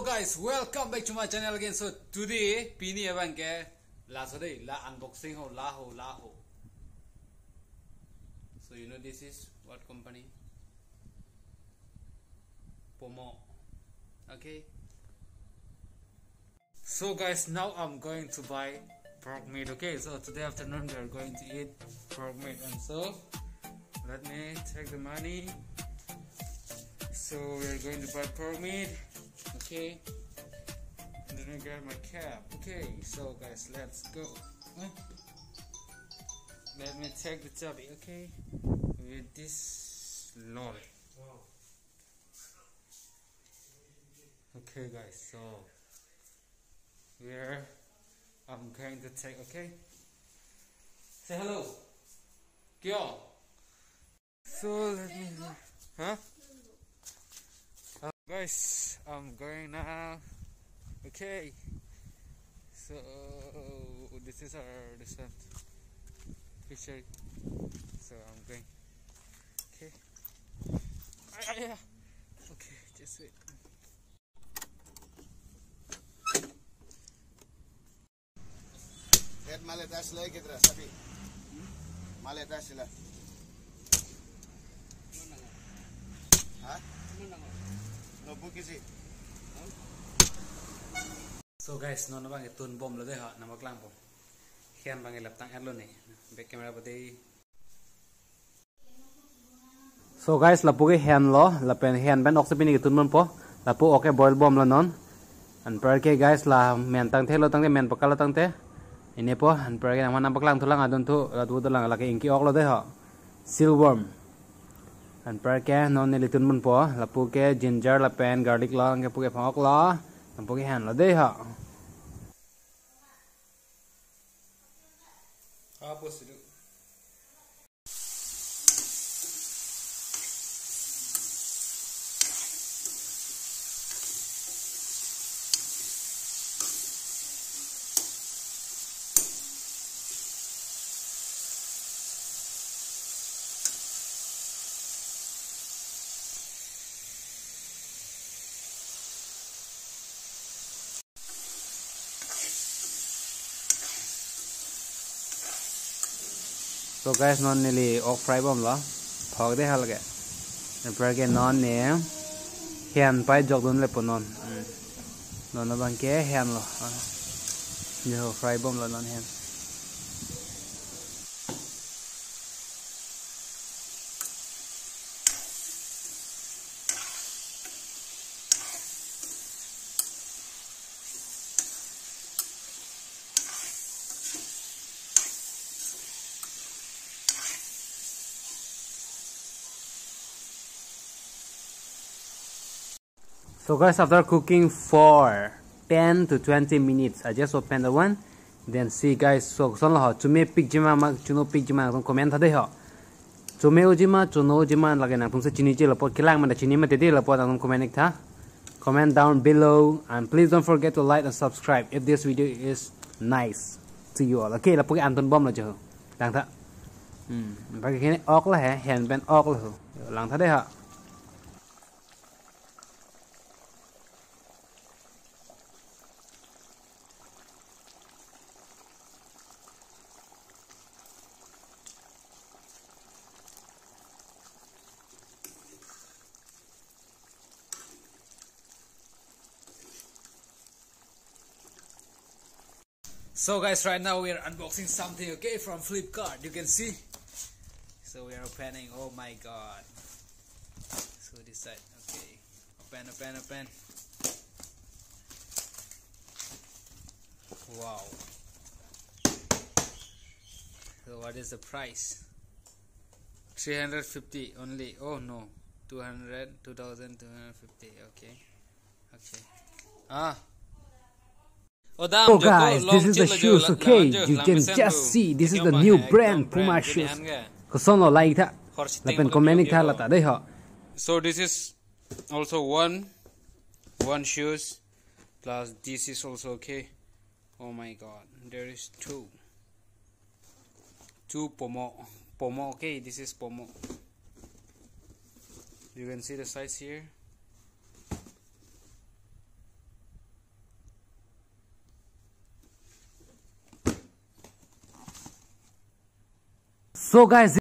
Hello guys, welcome back to my channel again. So today, pini evan ke la today la unboxing ho la ho la ho. So you know this is what company? Pomo. Okay. So guys, now I'm going to buy pork meat. Okay, so today afternoon we are going to eat pork meat, and so let me take the money. So we are going to buy pork meat. Okay. And then I grab my cap. Okay, so guys, let's go. Let me take the chubby. Okay, with this lolly. Okay, guys, so where I'm going to take. Okay, say hello, Kyo. So let me, huh? Guys, I'm going now. Okay, so this is our descent fishery. So I'm going. Okay. Ah, yeah. Okay, just wait. Head maletas lagi kita sabi. Maletas sila. Ha? So guys, no bang itun bom lo deh ha nama klang bom. Kian bang elap tang lo nih. Back camera. So guys, lapu ke hand lo, lapen hand ben oxy pini itun bom po. Lapu oke boil bom lo non. An per ke guys la men tang the lo tang te men pakal tang te. Ini po an per ke nama paklang tulang adun tu latu tulang laki inki ok lo deh ha. Silworm. An per ke non ni litun bom po. Lapu ke ginger lapen garlic lo, ke pu ke phang ok lo. Lapu ke hand lo deh ha. Apa sih? So guys, non nili ok fry bom lo. Phok de hal ge. Par ke non ne hian pai jok dun le pon non. Non na bang ke hian lo. Yo fry bom lo non hian. So guys, after cooking for 10 to 20 minutes, I just open the one. Then see guys, so son lo chume pik jima ma chuno pik jima tong comment thade ho. Chume ujima chuno ujima lage na tung se chini che lapo kilang ma chini ma tede lapo tong comment ik tha. Comment down below and please don't forget to like and subscribe if this video is nice to you all. Okay, lapo ke anton bom lo jo. Lang tha. Hmm, ba ke ne ok la he, hen ben ok lo. Lang thade ha. So guys, right now we are unboxing something, okay, from Flipkart. You can see. So we are opening. Oh my god. So this side, okay. Open, open, open. Wow. So what is the price? 350 only. Oh no. 200, 2250. Okay. Okay. Ah. So oh, guys, this is the shoes, okay? You can just see, this is the new brand Puma shoes. Kosono like that. Lapen comment tha lata dei ho. So this is also one one shoes plus this is also okay. Oh my god, there is two. Two pomo. Pomo okay, this is pomo. You can see the size here. So guys